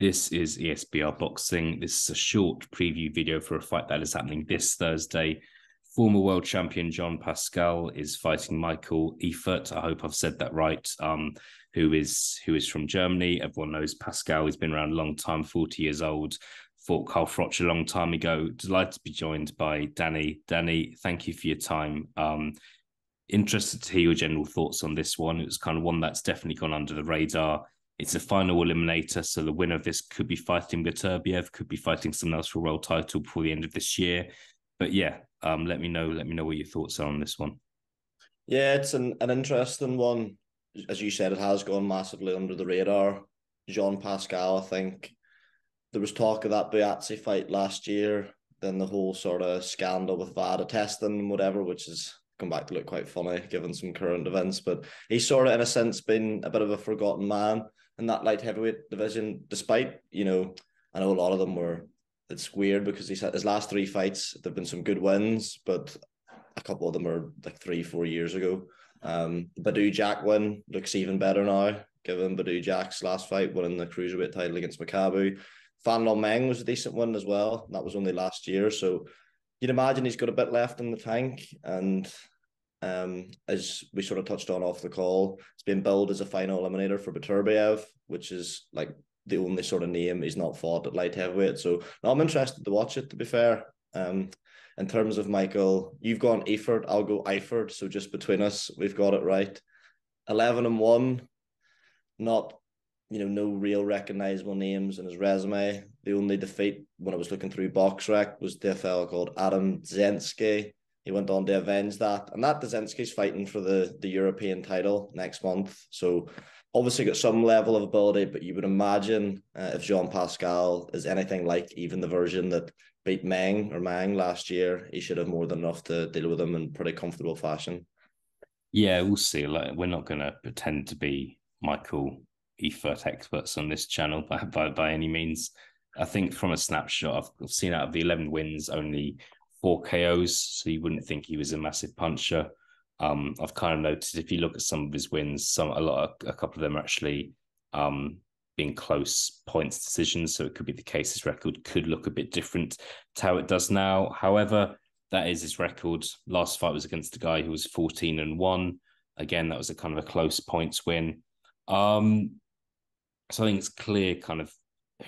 This is ESBR Boxing. This is a short preview video for a fight that is happening this Thursday. Former world champion Jean Pascal is fighting Michael Eifert. I hope I've said that right. Um, who is who is from Germany? Everyone knows Pascal. He's been around a long time, forty years old. Fought Carl Froch a long time ago. Delighted to be joined by Danny. Danny, thank you for your time. Um, interested to hear your general thoughts on this one. It was kind of one that's definitely gone under the radar it's a final eliminator, so the winner of this could be fighting Beterbiev, could be fighting someone else for a world title before the end of this year. But yeah, um, let me know. Let me know what your thoughts are on this one. Yeah, it's an, an interesting one. As you said, it has gone massively under the radar. Jean Pascal, I think there was talk of that Buatsi fight last year, then the whole sort of scandal with VADA testing and whatever, which has come back to look quite funny given some current events. But he's sort of, in a sense, been a bit of a forgotten man in that light heavyweight division, despite, you know, I know a lot of them were it's weird because he's had his last three fights, there've been some good wins, but a couple of them are like three, four years ago. Um Badou Jack win looks even better now, given Badou Jack's last fight, winning the cruiserweight title against Makabu. Fanlong Meng was a decent one as well. That was only last year. So you'd imagine he's got a bit left in the tank. And um, as we sort of touched on off the call, it's been billed as a final eliminator for Beterbiev, which is like the only sort of name he's not fought at light heavyweight. So no, I'm interested to watch it. To be fair, um, in terms of Michael, you've gone Eifert, I'll go Eifert. So just between us, we've got it right. Eleven and one, not you know no real recognizable names in his resume. The only defeat when I was looking through BoxRec was the fellow called Adam Zensky he went on to avenge that. And that Dazinski's fighting for the, the European title next month. So obviously got some level of ability, but you would imagine uh, if Jean Pascal is anything like even the version that beat Meng or Mang last year, he should have more than enough to deal with him in pretty comfortable fashion. Yeah, we'll see. Like we're not going to pretend to be Michael Eifert experts on this channel by, by by any means. I think from a snapshot, I've, I've seen out of the eleven wins, only four KOs, so you wouldn't think he was a massive puncher. Um, I've kind of noticed if you look at some of his wins, some a lot, a couple of them are actually um, being close points decisions. So it could be the case his record could look a bit different to how it does now. However, that is his record. Last fight was against a guy who was 14 and one. Again, that was a kind of a close points win. Um, so I think it's clear kind of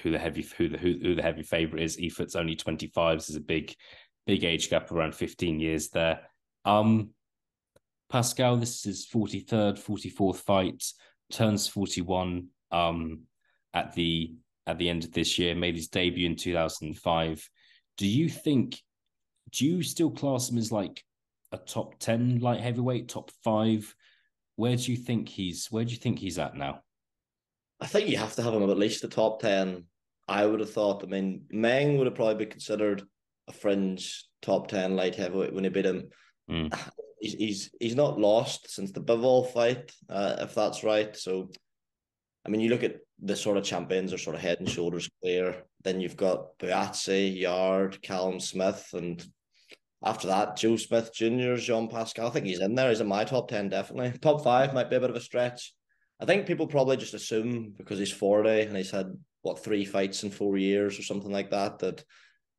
who the heavy who the who, who the heavy favorite is. Eifert's only 25, so there's a big big age gap around 15 years there. Um, Pascal, this is his 43rd, 44th fight, turns 41 um, at the at the end of this year, made his debut in 2005. Do you think, do you still class him as like a top 10 light heavyweight, top five? Where do you think he's where do you think he's at now? I think you have to have him at least the top 10. I would have thought, I mean, Meng would have probably been considered a fringe top ten light heavyweight when he beat him. Mm. He's, he's he's not lost since the Bivol fight, uh, if that's right. So, I mean, you look at the sort of champions are sort of head and shoulders clear. Then you've got Buatsi, Yarde, Callum Smith, and after that, Joe Smith Jr., Jean Pascal. I think he's in there. He's in my top 10, definitely. Top five might be a bit of a stretch. I think people probably just assume because he's 40 and he's had, what, three fights in four years or something like that, that,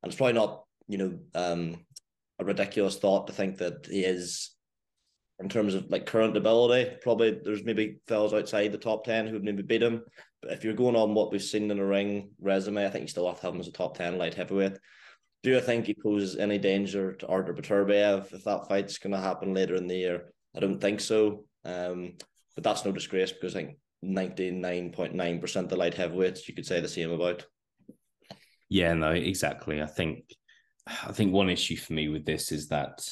and it's probably not you know, um, a ridiculous thought to think that he is, in terms of like current ability, probably there's maybe fellas outside the top 10 who've maybe beat him. But if you're going on what we've seen in the ring resume, I think you still have to have him as a top 10 light heavyweight. Do you think he poses any danger to Artur Beterbiev if that fight's going to happen later in the year? I don't think so. Um, but that's no disgrace because I think 99.9% of the light heavyweights you could say the same about. Yeah, no, exactly. I think I think one issue for me with this is that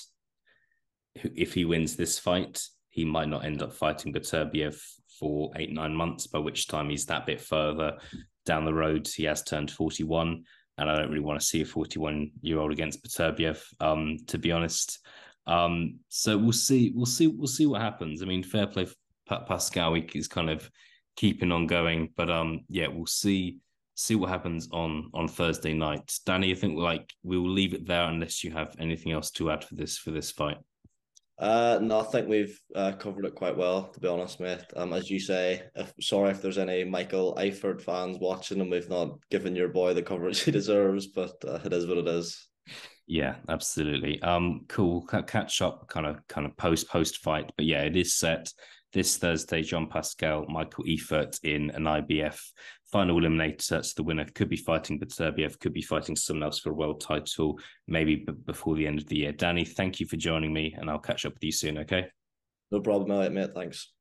if he wins this fight, he might not end up fighting Beterbiev for eight, nine months, by which time he's that bit further down the road. He has turned 41, and I don't really want to see a 41 year old against Beterbiev, um, to be honest. Um, so we'll see, we'll see, we'll see what happens. I mean, fair play Pascal is kind of keeping on going, but um, yeah, we'll see see what happens on on Thursday night. Danny, I think like we will leave it there unless you have anything else to add for this for this fight. Uh, no, I think we've uh, covered it quite well, to be honest, mate. Um, as you say, if, sorry if there's any Michael Eifert fans watching and we've not given your boy the coverage he deserves, but uh, it is what it is. Yeah, absolutely. Um, cool. Catch up, kind of, kind of post post fight, but yeah, it is set this Thursday. Jean Pascal, Michael Eifert in an IBF final eliminator. So the winner could be fighting Beterbiev, could be fighting someone else for a world title, maybe b- before the end of the year. Danny, thank you for joining me, and I'll catch up with you soon. Okay. No problem, mate. Thanks.